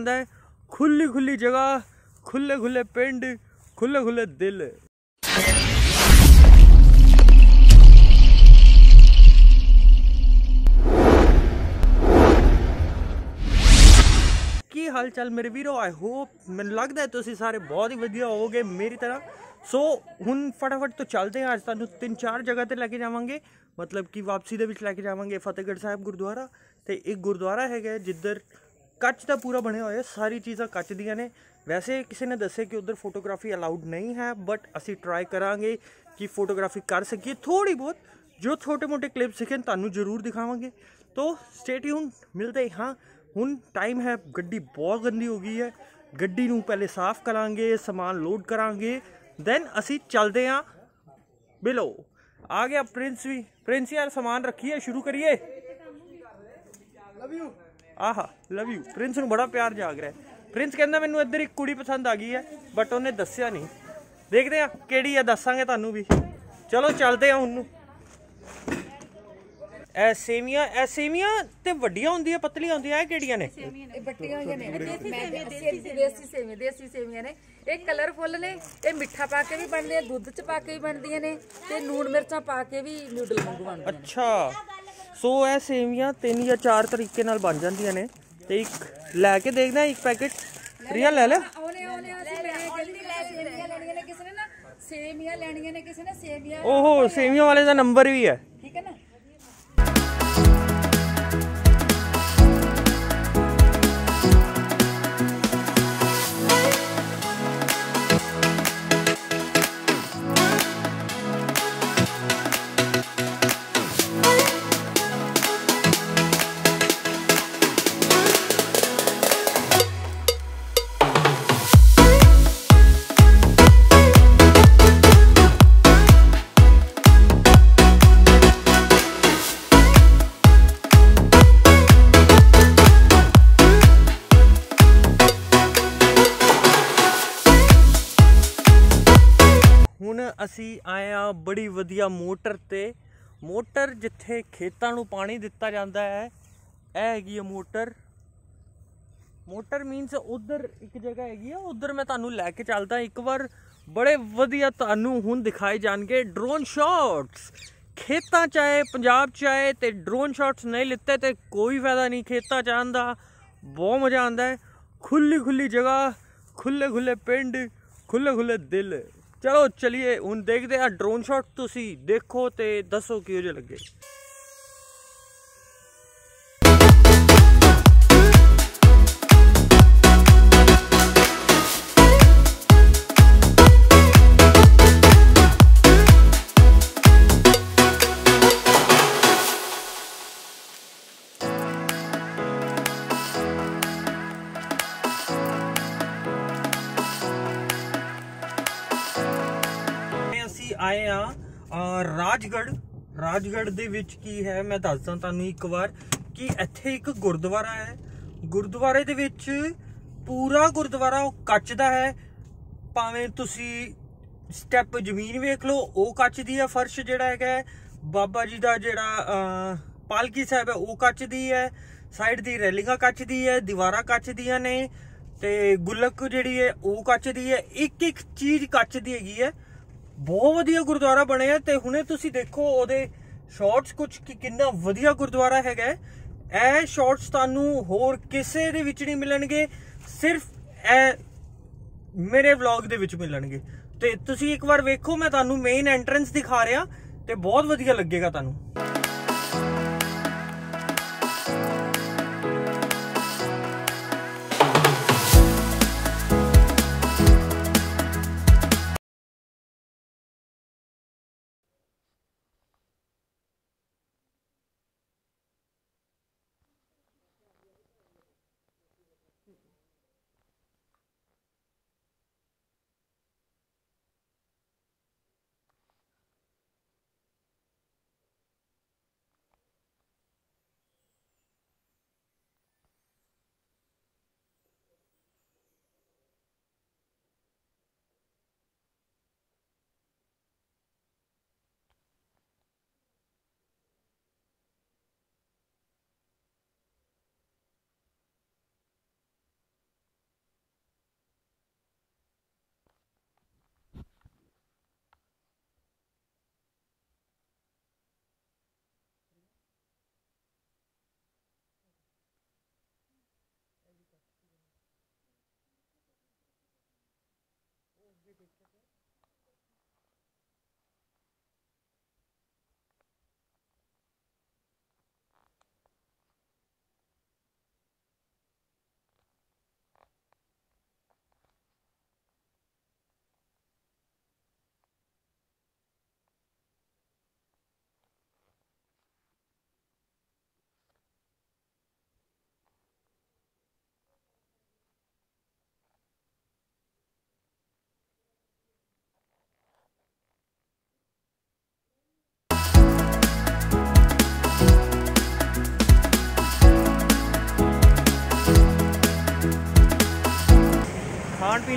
ਮਜ਼ਾ ਹੈ। ਖੁੱਲੀ ਖੁੱਲੀ ਜਗ੍ਹਾ, ਖੁੱਲੇ ਖੁੱਲੇ ਪਿੰਡ, ਖੁੱਲੇ ਖੁੱਲੇ ਦਿਲ। ਕੀ ਹਾਲ ਚਾਲ ਮੇਰੇ ਵੀਰੋ? ਆਈ ਹੋਪ ਮੈਨੂੰ ਲੱਗਦਾ ਤੁਸੀਂ ਸਾਰੇ ਬਹੁਤ ਹੀ ਵਧੀਆ ਹੋਵੋਗੇ ਮੇਰੀ ਤਰ੍ਹਾਂ। ਸੋ ਹੁਣ ਫਟਾਫਟ ਤੋਂ ਚੱਲਦੇ ਹਾਂ। ਅੱਜ ਤੁਹਾਨੂੰ ਤਿੰਨ ਚਾਰ ਜਗ੍ਹਾ ਤੇ ਲੈ ਕੇ ਜਾਵਾਂਗੇ। ਮਤਲਬ ਕਿ ਵਾਪਸੀ ਦੇ ਵਿੱਚ ਲੈ ਕੇ ਜਾਵਾਂਗੇ ਫਤਿਹਗੜ੍ਹ ਸਾਹਿਬ ਗੁਰਦੁਆਰਾ। ਤੇ ਇੱਕ ਗੁਰਦੁਆਰਾ ਹੈਗਾ ਜਿੱਧਰ ਕੱਚ ਦਾ ਪੂਰਾ ਬਣਿਆ ਹੋਇਆ, ਸਾਰੀ ਚੀਜ਼ਾਂ ਕੱਚ ਦੀਆਂ ਨੇ। ਵੈਸੇ ਕਿਸੇ ਨੇ ਦੱਸਿਆ ਕਿ ਉਧਰ ਫੋਟੋਗ੍ਰਾਫੀ ਅਲਾਉਡ ਨਹੀਂ ਹੈ ਬਟ ਅਸੀਂ ਟਰਾਈ ਕਰਾਂਗੇ ਕਿ ਫੋਟੋਗ੍ਰਾਫੀ ਕਰ ਸਕੀਏ। ਥੋੜੀ ਬਹੁਤ, ਜੋ ਛੋਟੇ ਮੋਟੇ ਕਲਿੱਪ ਸਿੱਖਣ ਤੁਹਾਨੂੰ ਜ਼ਰੂਰ ਦਿਖਾਵਾਂਗੇ। ਤੋ ਸਟੇ ਟਿਊਨ ਮਿਲਦੇ ਹਾਂ। ਹੁਣ ਟਾਈਮ ਹੈ, ਗੱਡੀ ਬਹੁਤ ਗੰਦੀ ਹੋ ਗਈ ਹੈ। ਗੱਡੀ ਨੂੰ ਪਹਿਲੇ ਸਾਫ਼ ਕਰਾਂਗੇ, ਸਮਾਨ ਲੋਡ ਕਰਾਂਗੇ। ਦੈਨ ਅਸੀਂ ਚੱਲਦੇ ਹਾਂ ਬਿਲੋ ਆ ਗਿਆ ਪ੍ਰਿੰਸ ਵੀ। ਪ੍ਰਿੰਸ ਯਾਰ, ਸਮਾਨ ਰੱਖੀਏ, ਸ਼ੁਰੂ ਕਰੀਏ। ਲਵ ਯੂ ਆਹਾ ਲਵ ਯੂ ਪ੍ਰਿੰਸ ਨੂੰ ਬੜਾ ਪਿਆਰ ਜਾਗ ਰਿਹਾ ਹੈ। ਪ੍ਰਿੰਸ ਕਹਿੰਦਾ ਮੈਨੂੰ ਇੱਧਰ ਇੱਕ ਕੁੜੀ ਪਸੰਦ ਆ ਗਈ ਹੈ ਬਟ ਉਹਨੇ ਦੱਸਿਆ ਨਹੀਂ। ਦੇਖਦੇ ਆ ਕਿਹੜੀ ਆ ਦੱਸਾਂਗੇ ਤੁਹਾਨੂੰ ਵੀ। ਚਲੋ ਚੱਲਦੇ ਆ ਹੁਣ ਨੂੰ। ਇਹ ਸੇਮੀਆਂ ਇਹ ਸੇਮੀਆਂ ਤੇ ਵੱਡੀਆਂ ਹੁੰਦੀਆਂ ਪਤਲੀਆਂ ਹੁੰਦੀਆਂ ਇਹ ਕਿਹੜੀਆਂ ਨੇ? ਇਹ ਬੱਟੀਆਂ ਹੋਈਆਂ ਨੇ। ਦੇਸੀ ਦੇਸੀ ਸੇਵੀਆਂ ਦੇਸੀ ਸੇਵੀਆਂ ਨੇ। ਇਹ ਕਲਰਫੁੱਲ ਨੇ ਇਹ ਮਿੱਠਾ ਪਾ ਕੇ ਵੀ ਬਣਦੀਆਂ ਦੁੱਧ ਚ ਪਾ ਕੇ ਵੀ ਬਣਦੀਆਂ ਨੇ ਤੇ ਲੂਣ ਮਿਰਚਾਂ ਪਾ ਕੇ ਵੀ ਨਿਊਡਲ ਵਾਂਗੂ ਬਣਦੀਆਂ ਨੇ। ਅੱਛਾ। ਸੋ ਇਹ ਸੇਮੀਆਂ ਤਿੰਨ ਜਾਂ ਚਾਰ ਤਰੀਕੇ ਨਾਲ ਬਣ ਜਾਂਦੀਆਂ ਨੇ ਤੇ ਇੱਕ ਲੈ ਕੇ ਦੇਖਦਾ ਇੱਕ ਪੈਕੇਟ। ਰੀਆ ਲੈ ਲੈ। ਆਉਣੇ ਆਉਣੇ ਅਸੀਂ ਮੈਂ ਕਹਿੰਦੀ ਮੈਂ ਸੇਵੀਆਂ ਲੈਣੀਆਂ ਨੇ ਕਿਸੇ ਨੇ ਨਾ। ਸੇਵੀਆਂ ਲੈਣੀਆਂ ਨੇ ਕਿਸੇ ਨੇ ਸੇਵੀਆਂ ਓਹੋ ਸੇਮੀਆਂ ਵਾਲੇ ਦਾ ਨੰਬਰ ਵੀ ਹੈ। ਅਸੀਂ ਆਏ ਆ ਬੜੀ ਵਧੀਆ ਮੋਟਰ ਤੇ। ਮੋਟਰ ਜਿੱਥੇ ਖੇਤਾਂ ਨੂੰ ਪਾਣੀ ਦਿੱਤਾ ਜਾਂਦਾ ਹੈ, ਇਹ ਹੈਗੀ ਹੈ ਮੋਟਰ। ਮੋਟਰ ਮੀਨਸ ਉਧਰ ਇੱਕ ਜਗ੍ਹਾ ਹੈਗੀ ਆ, ਉਧਰ ਮੈਂ ਤੁਹਾਨੂੰ ਲੈ ਕੇ ਚੱਲਦਾ। ਇੱਕ ਵਾਰ ਬੜੇ ਵਧੀਆ ਤੁਹਾਨੂੰ ਹੁਣ ਦਿਖਾਏ ਜਾਣਗੇ ਡਰੋਨ ਸ਼ਾਟਸ ਖੇਤਾਂ ਚ ਆਏ, ਪੰਜਾਬ ਚ ਆਏ ਤੇ ਡਰੋਨ ਸ਼ਾਟਸ ਨਹੀਂ ਲਿੱਤੇ ਤੇ ਕੋਈ ਫਾਇਦਾ ਨਹੀਂ ਖੇਤਾਂ ਚ ਆਉਣ ਦਾ। ਬਹੁਤ ਮਜ਼ਾ ਆਉਂਦਾ ਹੈ। ਖੁੱਲੀ ਖੁੱਲੀ ਜਗ੍ਹਾ ਖੁੱਲੇ ਖੁੱਲੇ ਪਿੰਡ ਖੁੱਲੇ ਖੁੱਲੇ ਦਿਲ। ਚਲੋ ਚਲਿਏ ਹੁਣ ਦੇਖਦੇ ਆ ਡਰੋਨ ਸ਼ਾਟ ਤੁਸੀਂ ਦੇਖੋ ਤੇ ਦੱਸੋ ਕਿਹੋ ਜਿਹੇ ਲੱਗੇ। ਅਸੀਂ ਆਏ ਆ ਰਾਜਗੜ੍ਹ। ਰਾਜਗੜ੍ਹ ਦੇ ਵਿੱਚ ਕੀ ਹੈ? ਮੈਂ ਦੱਸਦਾ ਤੁਹਾਨੂੰ ਇੱਕ ਵਾਰ ਕਿ ਇੱਥੇ ਇੱਕ ਗੁਰਦੁਆਰਾ ਹੈ। ਗੁਰਦੁਆਰੇ ਦੇ ਵਿੱਚ ਪੂਰਾ ਗੁਰਦੁਆਰਾ ਉਹ ਕੱਚ ਦਾ ਹੈ। ਭਾਵੇਂ ਤੁਸੀਂ ਸਟੈਪ ਜ਼ਮੀਨ ਵੇਖ ਲਓ, ਉਹ ਕੱਚ ਦੀ ਹੈ, ਫਰਸ਼ ਜਿਹੜਾ ਹੈਗਾ ਬਾਬਾ ਜੀ ਦਾ ਜਿਹੜਾ ਪਾਲਕੀ ਸਾਹਿਬ ਹੈ, ਉਹ ਕੱਚ ਦੀ ਹੈ। ਸਾਈਡ ਦੀ ਰੈਲਿੰਗਾਂ ਕੱਚ ਦੀ ਹੈ, ਦੀਵਾਰਾਂ ਕੱਚ ਦੀਆਂ ਨੇ ਤੇ ਗੁਲਕ ਜਿਹੜੀ ਹੈ, ਉਹ ਕੱਚ ਦੀ ਹੈ। ਇੱਕ ਇੱਕ ਚੀਜ਼ ਕੱਚ ਦੀ ਹੈਗੀ ਹੈ। ਬਹੁਤ ਵਧੀਆ ਗੁਰਦੁਆਰਾ ਬਣਿਆ ਤੇ ਹੁਣੇ ਤੁਸੀਂ ਦੇਖੋ ਉਹਦੇ ਸ਼ਾਰਟਸ ਕੁਝ ਕਿ ਕਿੰਨਾ ਵਧੀਆ ਗੁਰਦੁਆਰਾ ਹੈਗਾ ਇਹ ਸ਼ਾਰਟਸ ਤੁਹਾਨੂੰ ਹੋਰ ਕਿਸੇ ਦੇ ਵਿੱਚ ਨਹੀਂ ਮਿਲਣਗੇ, ਸਿਰਫ ਇਹ ਮੇਰੇ ਵਲੌਗ ਦੇ ਵਿੱਚ ਮਿਲਣਗੇ। ਤੇ ਤੁਸੀਂ ਇੱਕ ਵਾਰ ਵੇਖੋ, ਮੈਂ ਤੁਹਾਨੂੰ ਮੇਨ ਐਂਟਰੈਂਸ ਦਿਖਾ ਰਿਹਾ ਤੇ ਬਹੁਤ ਵਧੀਆ ਲੱਗੇਗਾ ਤੁਹਾਨੂੰ।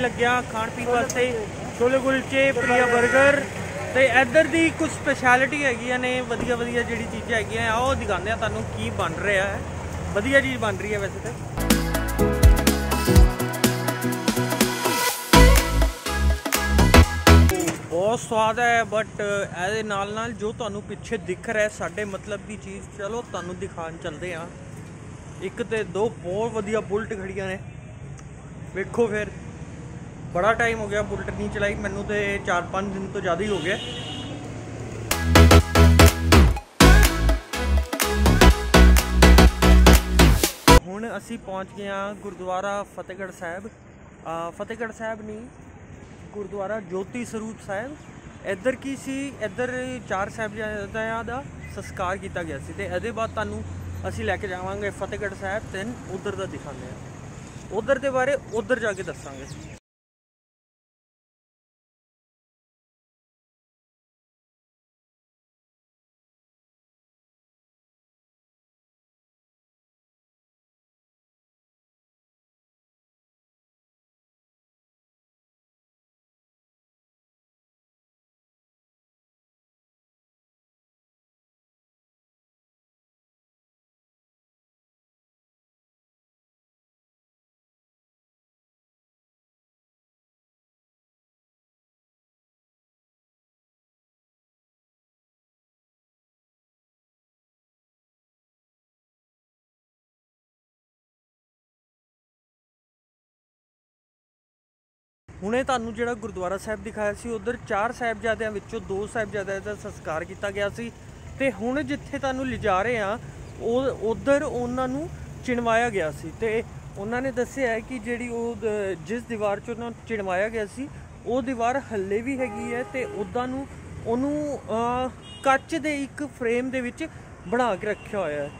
ਪੀਣ ਲੱਗਿਆ ਖਾਣ ਪੀਣ ਵਾਸਤੇ। ਛੋਲੇ ਕੁਲਚੇ, ਪ੍ਰਿਆ 버ਗਰ ਤੇ ਇੱਧਰ ਦੀ ਕੁਝ ਸਪੈਸ਼ਲਿਟੀ ਹੈਗੀਆਂ ਨੇ ਵਧੀਆ ਵਧੀਆ ਜਿਹੜੀ ਚੀਜ਼ਾਂ ਹੈਗੀਆਂ ਆ, ਉਹ ਦਿਖਾਉਂਦੇ ਆ ਤੁਹਾਨੂੰ ਕੀ ਬਣ ਰਿਹਾ ਹੈ। ਵਧੀਆ ਚੀਜ਼ ਬਣ ਰਹੀ ਹੈ ਵੈਸੇ ਤਾਂ। ਬਹੁਤ ਸਵਾਦ ਹੈ ਬਟ ਇਹਦੇ ਨਾਲ ਨਾਲ ਜੋ ਤੁਹਾਨੂੰ ਪਿੱਛੇ ਦਿਖ ਰਿਹਾ ਸਾਡੇ ਮਤਲਬ ਦੀ ਚੀਜ਼, ਚਲੋ ਤੁਹਾਨੂੰ ਦਿਖਾਣ ਚੱਲਦੇ ਆ ਇੱਕ ਤੇ ਦੋ ਬਹੁਤ ਵਧੀਆ ਬੁਲਟ ਖੜੀਆਂ ਨੇ। ਵੇਖੋ ਫਿਰ। ਬੜਾ ਟਾਈਮ ਹੋ ਗਿਆ ਬੁਲਟ ਨਹੀਂ ਚਲਾਈ, ਮੈਨੂੰ ਤੇ 4-5 ਦਿਨ ਤੋਂ ਜ਼ਿਆਦਾ ਹੀ ਹੋ ਗਿਆ। ਹੁਣ ਅਸੀਂ ਪਹੁੰਚ ਗਏ ਹਾਂ ਗੁਰਦੁਆਰਾ ਫਤਿਹਗੜ੍ਹ ਸਾਹਿਬ। ਫਤਿਹਗੜ੍ਹ ਸਾਹਿਬ ਨਹੀਂ, ਗੁਰਦੁਆਰਾ ਜੋਤੀ ਸਰੂਪ ਸਾਹਿਬ। ਇੱਧਰ ਕੀ ਸੀ? ਇੱਧਰ ਚਾਰ ਸਾਹਿਬਜ਼ਾਦਿਆਂ ਦਾ ਸੰਸਕਾਰ ਕੀਤਾ ਗਿਆ ਸੀ ਤੇ ਇਹਦੇ ਬਾਅਦ ਤੁਹਾਨੂੰ ਅਸੀਂ ਲੈ ਕੇ ਜਾਵਾਂਗੇ ਫਤਿਹਗੜ੍ਹ ਸਾਹਿਬ ਤੇ ਉਧਰ ਦਾ ਦਿਖਾਉਂਦੇ ਹਾਂ। ਉਧਰ ਦੇ ਬਾਰੇ ਉਧਰ ਜਾ ਕੇ ਦੱਸਾਂਗੇ। ਹੁਣੇ ਤੁਹਾਨੂੰ ਜਿਹੜਾ ਗੁਰਦੁਆਰਾ ਸਾਹਿਬ ਦਿਖਾਇਆ ਸੀ, ਉਧਰ ਚਾਰ ਸਾਹਿਬਜ਼ਾਦਿਆਂ ਵਿੱਚੋਂ ਦੋ ਸਾਹਿਬਜ਼ਾਦਿਆਂ ਦਾ ਸੰਸਕਾਰ ਕੀਤਾ ਗਿਆ ਸੀ ਤੇ ਹੁਣ ਜਿੱਥੇ ਤੁਹਾਨੂੰ ਲਿਜਾ ਰਹੇ ਆ ਉਹ ਉਧਰ ਉਹਨਾਂ ਨੂੰ ਚਿਣਵਾਇਆ ਗਿਆ ਸੀ ਤੇ ਉਹਨਾਂ ਨੇ ਦੱਸਿਆ ਹੈ ਕਿ ਜਿਹੜੀ ਉਹ ਜਿਸ ਦੀਵਾਰ 'ਚ ਉਹਨਾਂ ਨੂੰ ਚਿਣਵਾਇਆ ਗਿਆ ਸੀ, ਉਹ ਦੀਵਾਰ ਹੱਲੇ ਵੀ ਹੈਗੀ ਹੈ ਤੇ ਉਦਾਂ ਨੂੰ ਉਹਨੂੰ ਕੱਚ ਦੇ ਇੱਕ ਫਰੇਮ ਦੇ ਵਿੱਚ ਬਣਾ ਕੇ ਰੱਖਿਆ ਹੋਇਆ ਹੈ।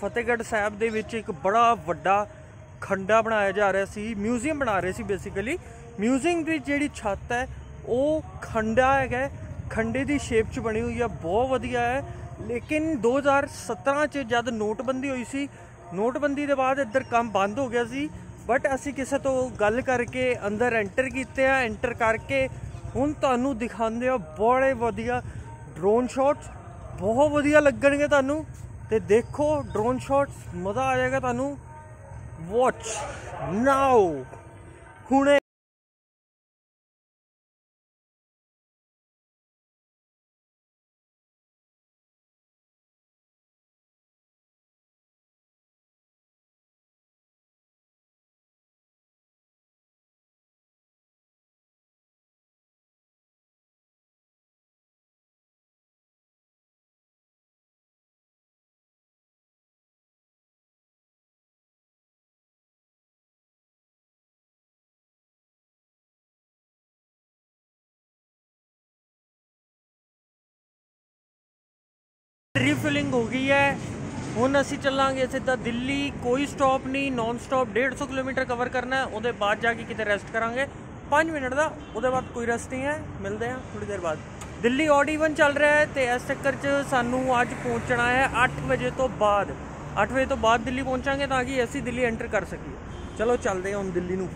ਫਤਿਹਗੜ੍ਹ ਸਾਹਿਬ ਦੇ ਵਿੱਚ ਇੱਕ ਬੜਾ ਵੱਡਾ ਖੰਡਾ ਬਣਾਇਆ ਜਾ ਰਿਹਾ ਸੀ, ਮਿਊਜ਼ੀਅਮ ਬਣਾ ਰਹੇ ਸੀ ਬੇਸਿਕਲੀ ਮਿਊਜ਼ੀਅਮ ਦੀ ਜਿਹੜੀ ਛੱਤ ਹੈ, ਉਹ ਖੰਡਾ ਹੈਗਾ ਖੰਡੇ ਦੀ ਸ਼ੇਪ 'ਚ ਬਣੀ ਹੋਈ ਹੈ ਬਹੁਤ ਵਧੀਆ ਹੈ। ਲੇਕਿਨ 2017 'ਚ ਜਦ ਨੋਟਬੰਦੀ ਹੋਈ ਸੀ, ਨੋਟਬੰਦੀ ਦੇ ਬਾਅਦ ਇੱਧਰ ਕੰਮ ਬੰਦ ਹੋ ਗਿਆ ਸੀ। ਬਟ ਅਸੀਂ ਕਿਸੇ ਤੋਂ ਗੱਲ ਕਰਕੇ ਅੰਦਰ ਐਂਟਰ ਕੀਤੇ ਆ ਐਂਟਰ ਕਰਕੇ ਹੁਣ ਤੁਹਾਨੂੰ ਦਿਖਾਉਂਦੇ ਆ, ਬੜੇ ਵਧੀਆ ਡਰੋਨ ਸ਼ਾਟਸ ਬਹੁਤ ਵਧੀਆ ਲੱਗਣਗੇ ਤੁਹਾਨੂੰ। ਤੇ ਦੇਖੋ ਡਰੋਨ ਸ਼ਾਟਸ ਮਜ਼ਾ ਆ ਜਾਏਗਾ ਤੁਹਾਨੂੰ। ਵਾਚ ਨਾਓ ਹੁਣੇ ਰੀਫਿਲਿੰਗ ਹੋ ਗਈ ਹੈ। ਹੁਣ ਅਸੀਂ ਚੱਲਾਂਗੇ ਸਿੱਧਾ ਦਿੱਲੀ, ਕੋਈ ਸਟਾਪ ਨਹੀਂ ਨਾਨ ਸਟਾਪ 150 ਕਿਲੋਮੀਟਰ ਕਵਰ ਕਰਨਾ ਹੈ, ਉਹਦੇ ਬਾਅਦ ਜਾ ਕੇ ਕਿਤੇ ਰੈਸਟ ਕਰਾਂਗੇ। 5 ਮਿੰਟ ਦਾ, ਉਹਦੇ ਬਾਅਦ ਕੋਈ ਰੈਸਟ ਨਹੀਂ ਹੈ, ਮਿਲਦੇ ਹਾਂ ਥੋੜੀ ਦੇਰ ਬਾਅਦ। ਦਿੱਲੀ ਔਡ ਈਵਨ ਚੱਲ ਰਿਹਾ ਹੈ ਤੇ ਇਸ ਚੱਕਰ 'ਚ ਸਾਨੂੰ ਅੱਜ ਪਹੁੰਚਣਾ ਹੈ 8 ਵਜੇ ਤੋਂ ਬਾਅਦ। 8 ਵਜੇ ਤੋਂ ਬਾਅਦ ਦਿੱਲੀ ਪਹੁੰਚਾਂਗੇ ਤਾਂ ਕਿ ਅਸੀਂ ਦਿੱਲੀ ਐਂਟਰ ਕਰ ਸਕੀਏ। ਚਲੋ ਚੱਲਦੇ ਹਾਂ ਹੁਣ ਦਿੱਲੀ ਨੂੰ।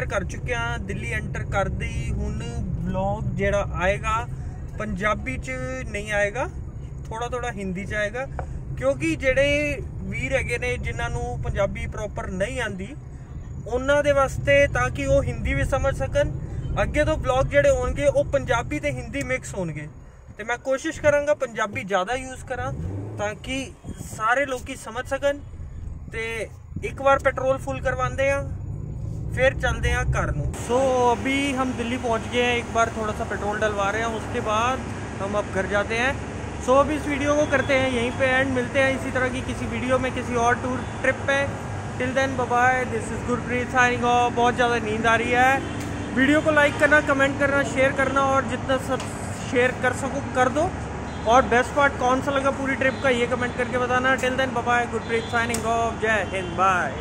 ਐਂਟਰ ਕਰ ਚੁੱਕਿਆ ਦਿੱਲੀ ਐਂਟਰ ਕਰਦੇ ਹੁਣ ਵਲੌਗ ਜਿਹੜਾ ਆਏਗਾ, ਪੰਜਾਬੀ ਚ ਨਹੀਂ ਆਏਗਾ ਥੋੜਾ ਥੋੜਾ ਹਿੰਦੀ ਚ ਆਏਗਾ, ਕਿਉਂਕਿ ਜਿਹੜੇ ਵੀਰ ਹੈਗੇ ਨੇ ਜਿਨ੍ਹਾਂ ਨੂੰ ਪੰਜਾਬੀ ਪ੍ਰੋਪਰ ਨਹੀਂ ਆਂਦੀ ਉਹਨਾਂ ਦੇ ਵਾਸਤੇ ਤਾਂ ਕਿ ਉਹ ਹਿੰਦੀ ਵੀ ਸਮਝ ਸਕਣ, ਅੱਗੇ ਤੋਂ ਵਲੌਗ ਜਿਹੜੇ ਹੋਣਗੇ, ਉਹ ਪੰਜਾਬੀ ਤੇ ਹਿੰਦੀ ਮਿਕਸ ਹੋਣਗੇ। ਤੇ ਮੈਂ ਕੋਸ਼ਿਸ਼ ਕਰਾਂਗਾ ਪੰਜਾਬੀ ਜ਼ਿਆਦਾ ਯੂਜ਼ ਕਰਾਂ, ਤਾਂ ਕਿ ਸਾਰੇ ਲੋਕੀ ਸਮਝ ਸਕਣ, ਤੇ ਇੱਕ ਵਾਰ ਪੈਟਰੋਲ ਫੁੱਲ ਕਰਵਾਉਂਦੇ ਆ फिर चलते हैं घर ਨੂੰ। सो अभी हम दिल्ली पहुँच गए हैं, एक बार थोड़ा सा पेट्रोल डलवा रहे हैं, उसके बाद हम अब घर जाते हैं। सो अब इस वीडियो को करते हैं, यहीं पे एंड मिलते हैं इसी तरह की किसी वीडियो में, किसी और टूर ट्रिप पे। Till then bye this is Gurpreet signing off बहुत ज़्यादा नींद आ रही है। वीडियो को लाइक करना कमेंट करना शेयर करना और जितना सब शेयर कर सको, कर दो। और बेस्ट पार्ट कौन सा लगा पूरी ट्रिप का, ये कमेंट करके बताना। Till then bye Gurpreet signing off Jai Hind bye